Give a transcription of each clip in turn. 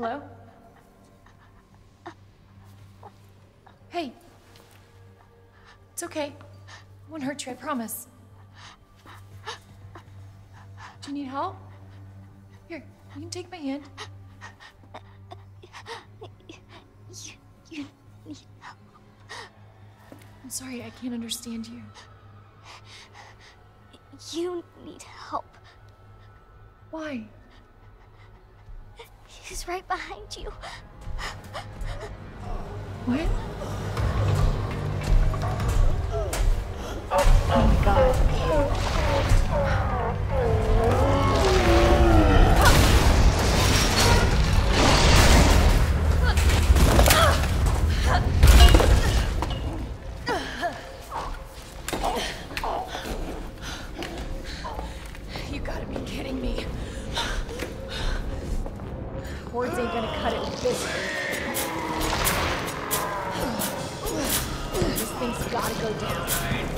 Hello? Hey. It's okay. I won't hurt you, I promise. Do you need help? Here, you can take my hand. You, you need help. I'm sorry, I can't understand you. You need help. Why? He's right behind you. What? This thing's gotta go down.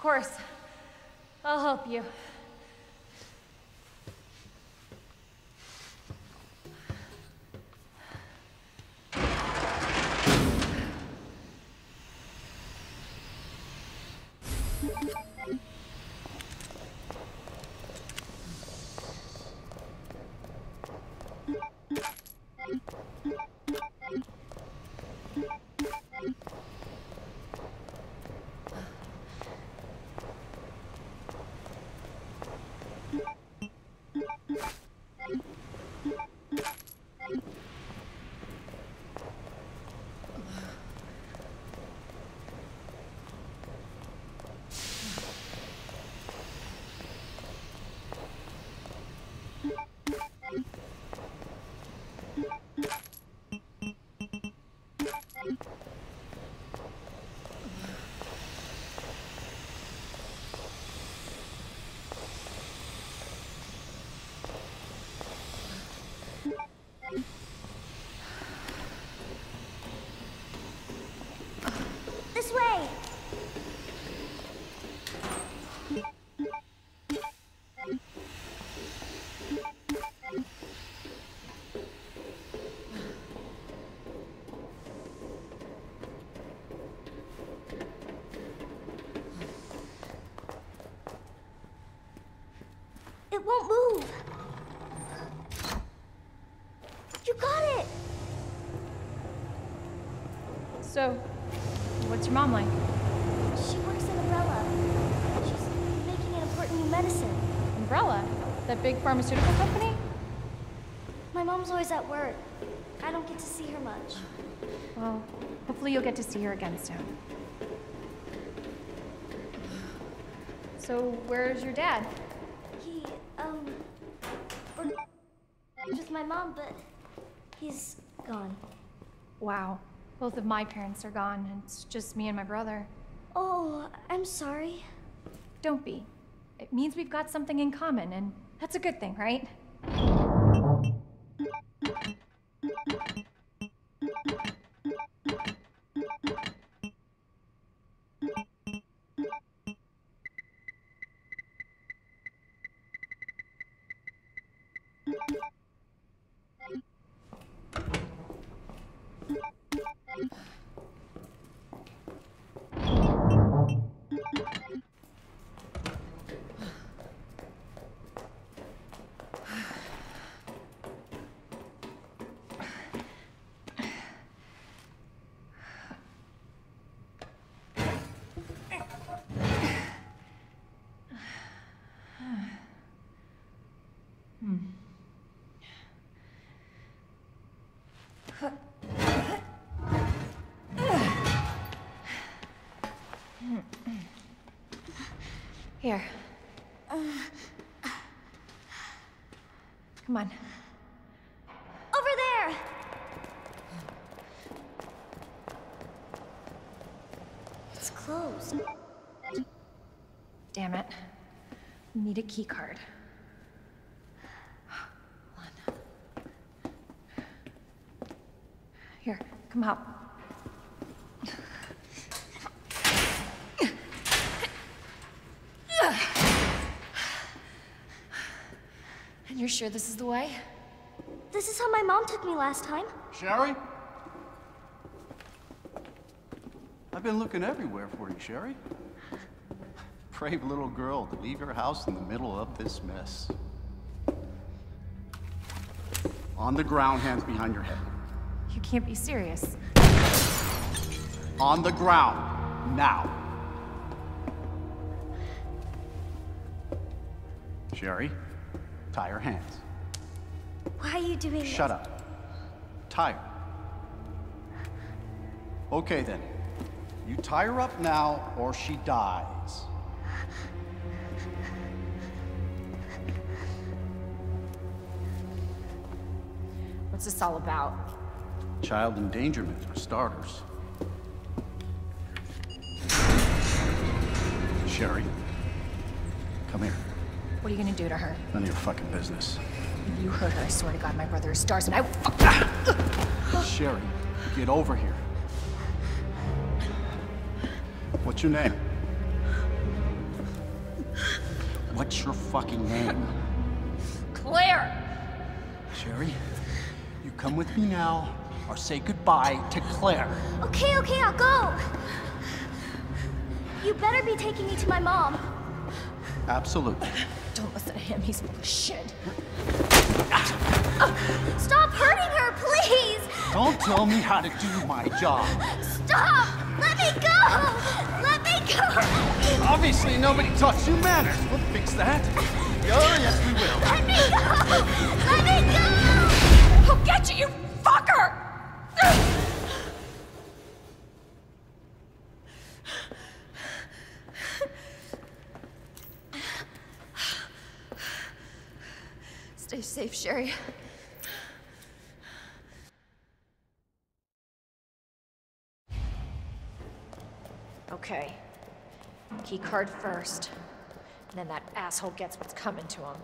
Of course. I'll help you. Big pharmaceutical company? My mom's always at work. I don't get to see her much. Well, hopefully you'll get to see her again soon. So, where's your dad? He, um, with my mom, but he's gone. Wow. Both of my parents are gone, and it's just me and my brother. Oh, I'm sorry. Don't be. Means we've got something in common, and that's a good thing, right? Closed. Damn it. Need a key card. Hold on. Here, come help. And you're sure this is the way? This is how my mom took me last time. Sherry? I've been looking everywhere for you, Sherry. Brave little girl to leave your house in the middle of this mess. On the ground, hands behind your head. You can't be serious. On the ground, now. Sherry, tie her hands. Why are you doing Shut this? Shut up. Tie her. Okay then. You tie her up now or she dies. What's this all about? Child endangerment for starters. Sherry, come here. What are you gonna do to her? None of your fucking business. If you hurt her, I swear to God, my brother is S.T.A.R.S., and I will fuck. Sherry, get over here. What's your name? What's your fucking name? Claire! Sherry, you come with me now or say goodbye to Claire. Okay, okay, I'll go. You better be taking me to my mom. Absolutely. Don't listen to him, he's full of shit. Stop hurting her, please! Don't tell me how to do my job. Stop! Let me go! Obviously, nobody taught you manners. We'll fix that. Oh, yes, we will. Let me go! Let me go! I'll get you, you fucker! Stay safe, Sherry. Okay. Key card first. And then that asshole gets what's coming to him.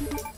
you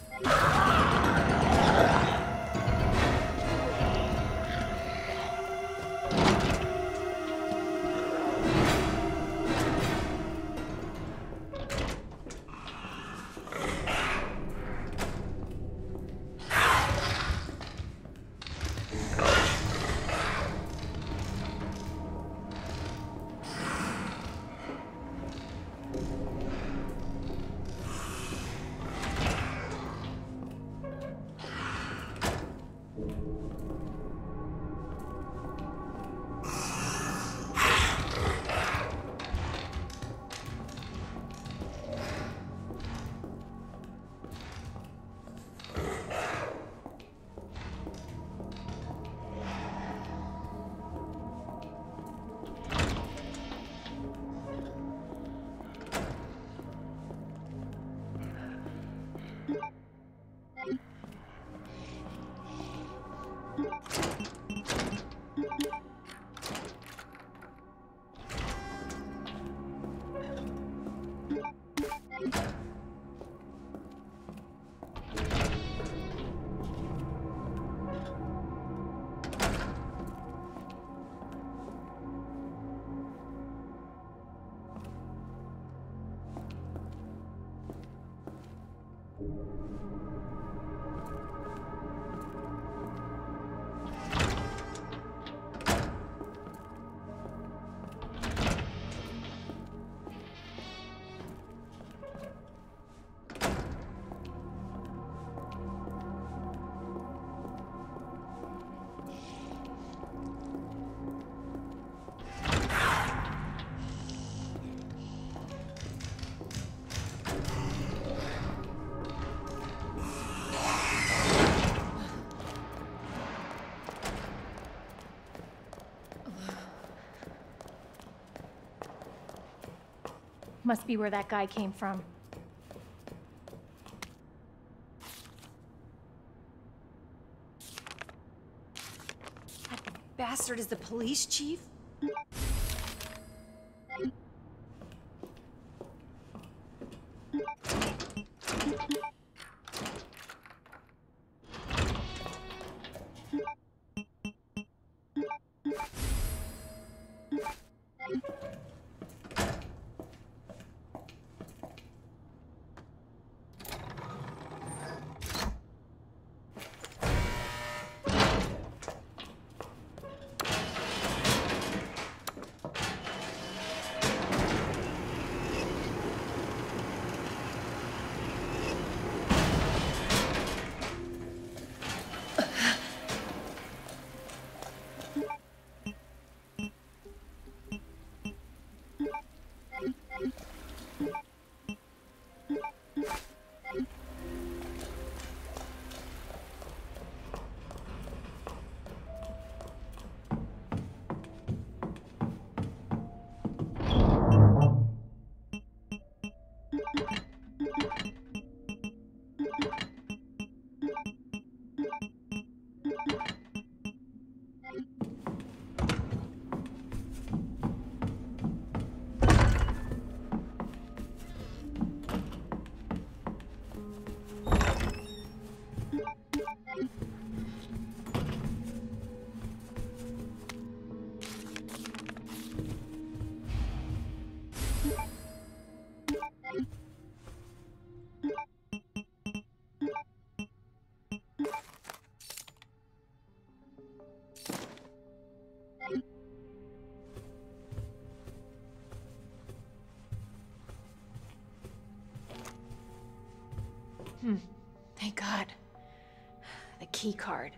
Must be where that guy came from. That bastard is the police chief? Hmm. Thank God. The key card.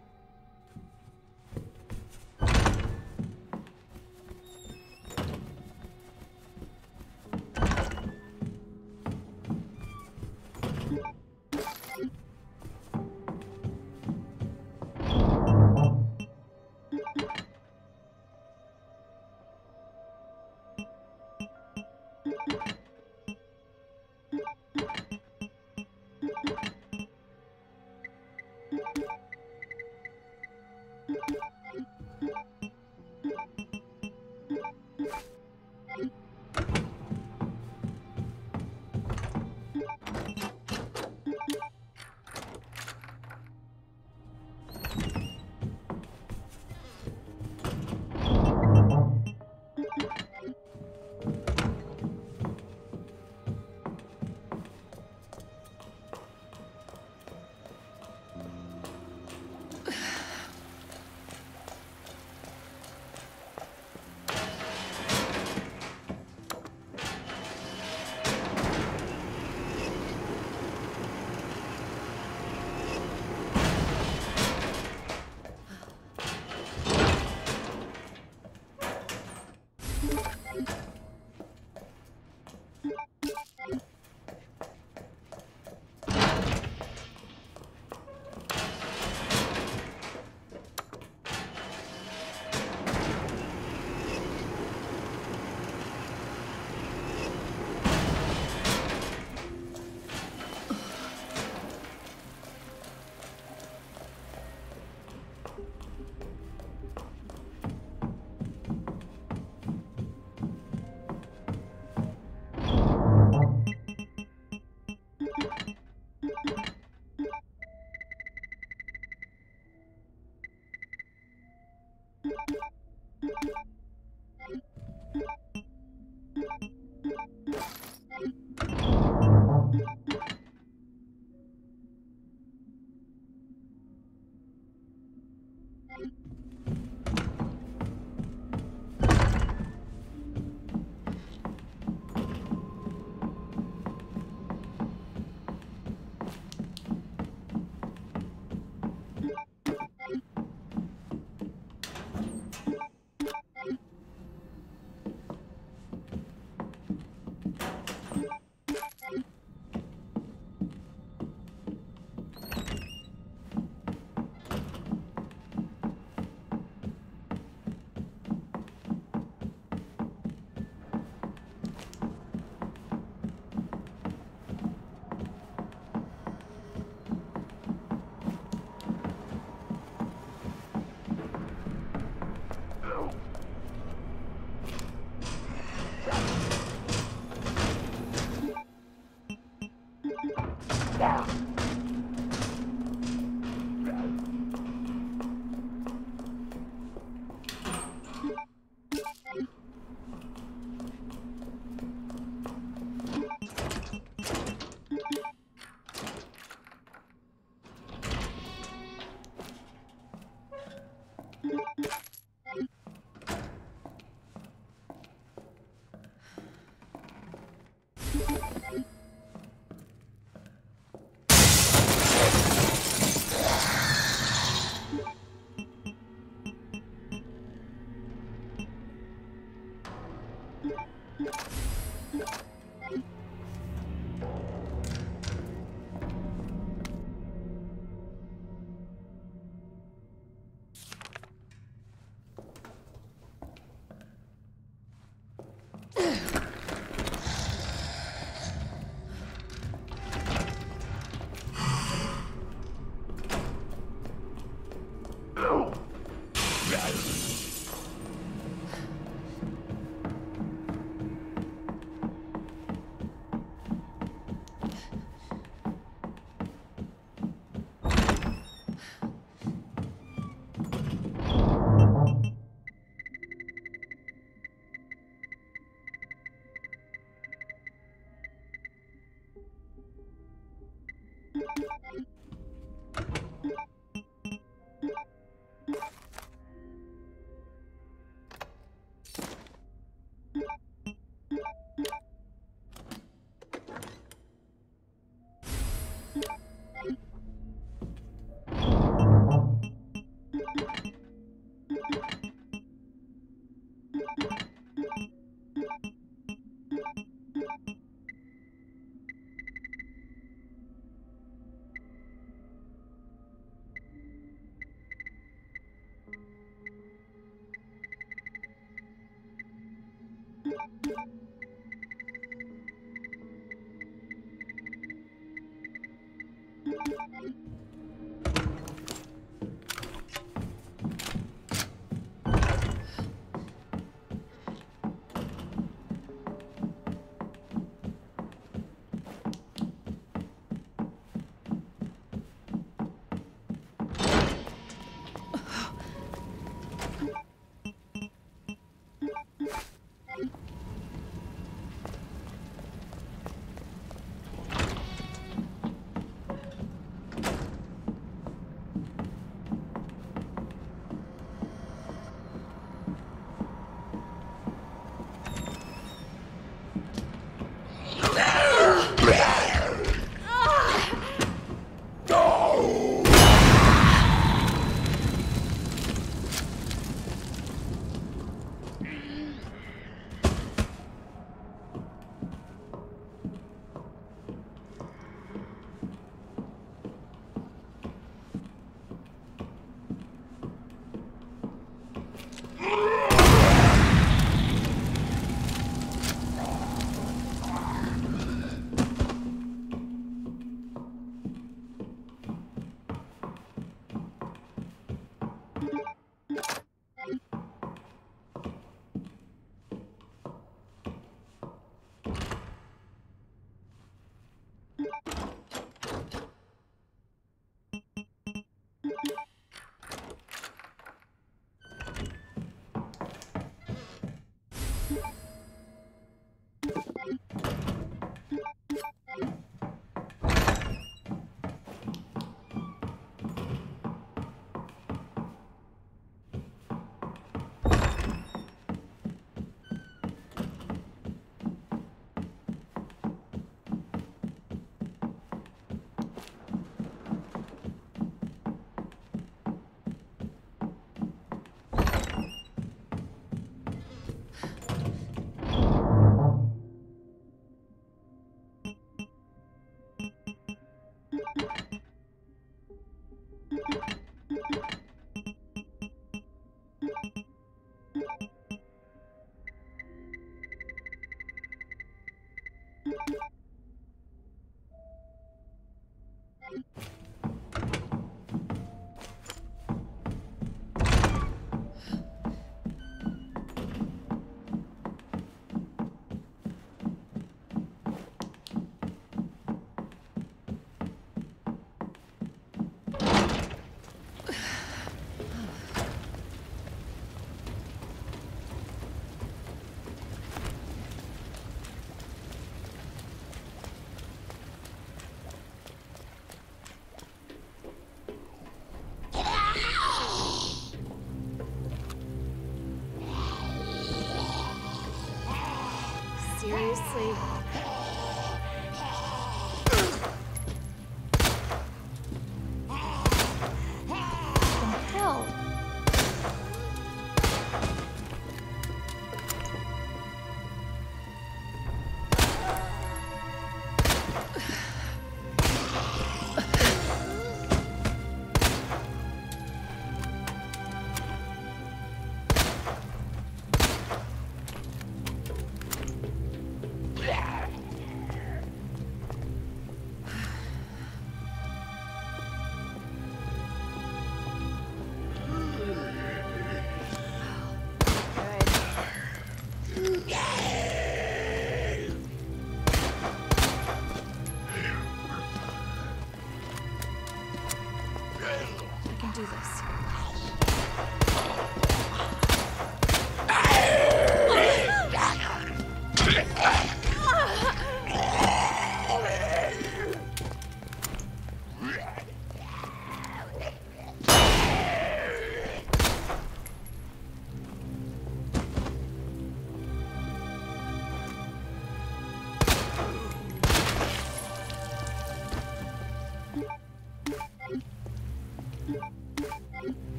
Jesus.